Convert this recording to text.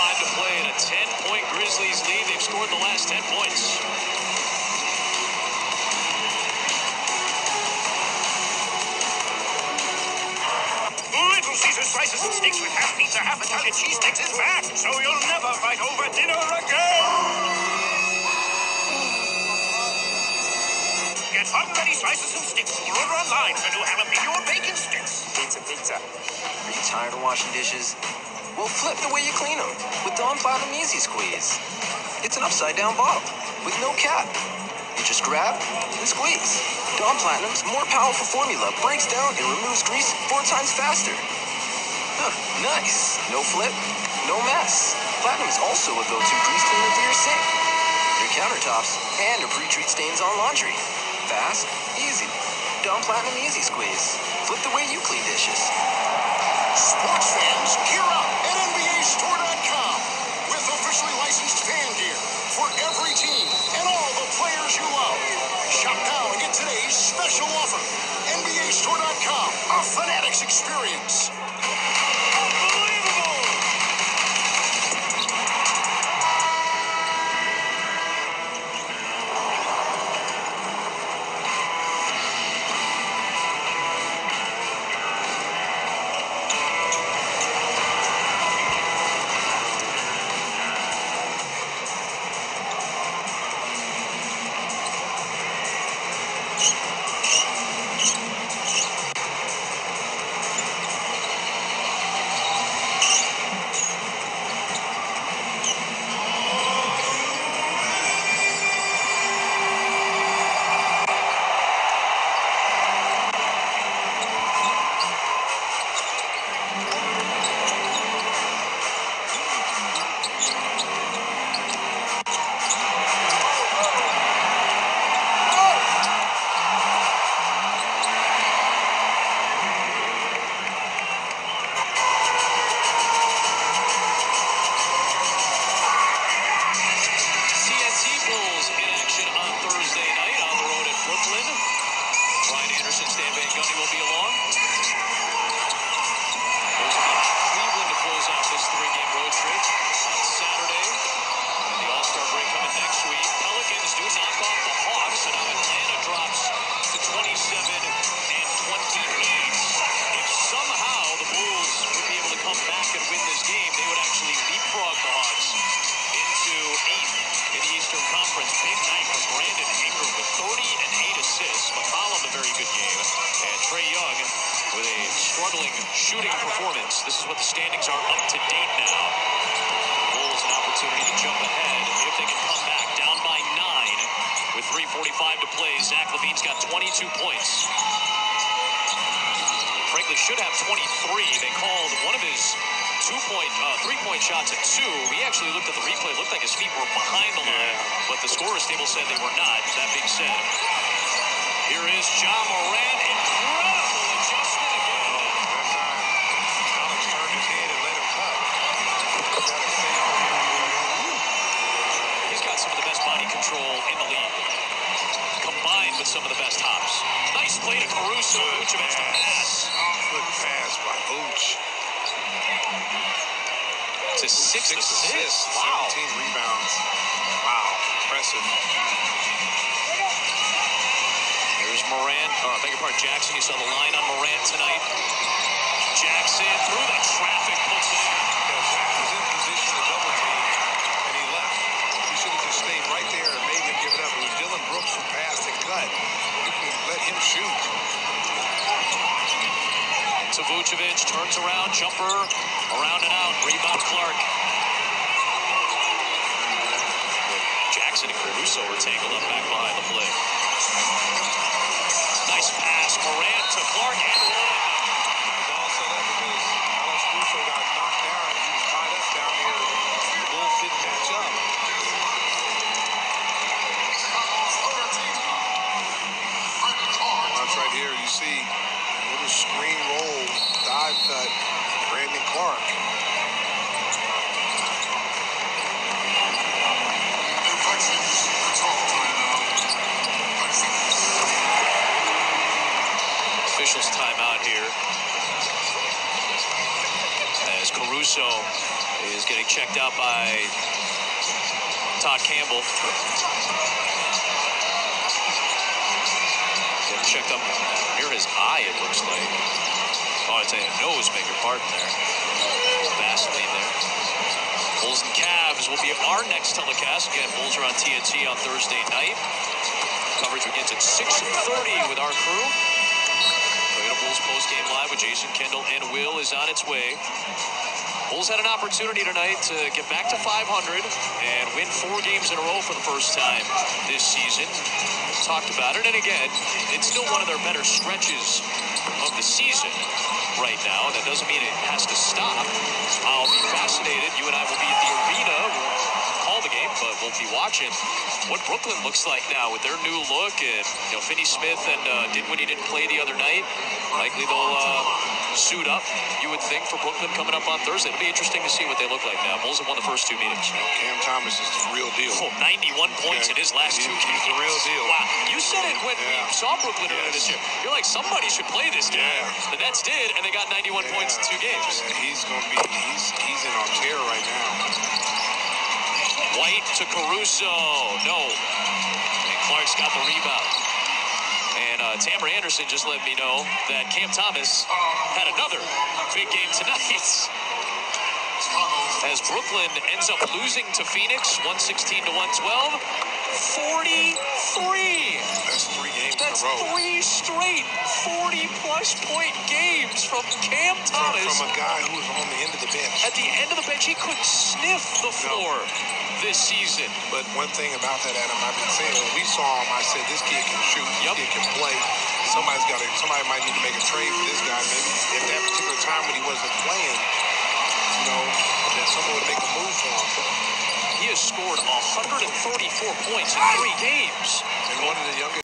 to play and a 10-point Grizzlies lead. They've scored the last 10 points. Little Caesar slices and steaks with half pizza, half Italian cheese sticks is back, so you'll never fight over dinner again. Get fun ready slices and sticks order online for new jalapeno or bacon sticks. Pizza, pizza. Are you tired of washing dishes? Well, flip the way you clean them with Dawn Platinum Easy Squeeze. It's an upside down bottle with no cap. You just grab and squeeze. Dawn Platinum's more powerful formula breaks down and removes grease four times faster. Huh, nice. No flip, no mess. Platinum is also a go-to grease cleaner for your sink, your countertops, and to pre-treat stains on laundry. Fast, easy. Dawn Platinum Easy Squeeze. Flip the way you clean dishes. Sports fans, gear up at NBAStore.com with officially licensed fan gear for every team and all the players you love. Shop now and get today's special offer. NBAStore.com, a Fanatics experience. Struggling shooting performance. This is what the standings are up to date now. Bulls an opportunity to jump ahead if they can come back down by nine with 3.45 to play. Zach LaVine's got 22 points. Frankly, should have 23. They called one of his two-point, uh, three-point shots at two. We actually looked at the replay. It looked like his feet were behind the line, but the scorer's table said they were not. Best body control in the league, combined with some of the best hops. Nice play to Caruso. Vucevic to pass Good pass by Vooch. to six, Six assists. assists, Wow. 17 rebounds. Wow, impressive. Here's Morant. Oh, I beg your pardon, Jackson. You saw the line on Morant tonight. Jackson through the traffic puts it in. Yeah, Zach was in position to double team, and he left. He should have just stayed right there and made him give it up. It was Dillon Brooks who passed and cut. You can let him shoot. To Vucevic, turns around, jumper, around and out, rebound Clarke. Jackson and Caruso are tangled up back behind the play. Nice pass, Morant to Clarke and little screen roll, dive cut, Brandon Clarke. Officials timeout here. As Caruso is getting checked out by Todd Campbell. Getting checked up near his eye, it looks like. Oh, I'd say a nose, your pardon there. Vaseline there. Bulls and Cavs will be our next telecast. Again, Bulls are on TNT on Thursday night. Coverage begins at 6.30 with our crew. Toyota Bulls post-game live with Jason Kendall and Will is on its way. Bulls had an opportunity tonight to get back to 500 and win four games in a row for the first time this season. Talked about it, and again, it's still one of their better stretches of the season right now. That doesn't mean it has to stop. I'll be fascinated. You and I will be at the arena. We'll call the game, but we'll be watching what Brooklyn looks like now with their new look. And you know, Finney Smith and uh, Dinwiddie didn't play the other night. Likely they'll uh, suit up. You would think for Brooklyn coming up on Thursday. It'll be interesting to see what they look like now. Bulls have won the first two meetings. Cam Thomas is the real deal. Oh, 91 points in his last two games. the real deal. Wow. You said it when Yeah. we saw Brooklyn earlier this year. You're like, somebody should play this guy. Yeah. The Nets did, and they got 91 points in two games. Yeah, he's gonna be he's he's in on tear right now. White to Caruso. No. And Clarke's got the rebound. Uh, Tamara Anderson just let me know that Cam Thomas had another big game tonight. As Brooklyn ends up losing to Phoenix, 116 to 112. 43. That's three games That's in a row. three straight 40 plus point games from Cam Thomas. from a guy who was on the end of the bench. At the end of the bench, he couldn't sniff the floor this season. But one thing about that, Adam, I've been saying when we saw him, I said this kid can shoot, Yep. this kid can play. Somebody's got to, somebody might need to make a trade for this guy. Maybe at that particular time when he wasn't playing, you know, that someone would make a move for him. He has scored 134 points in three games.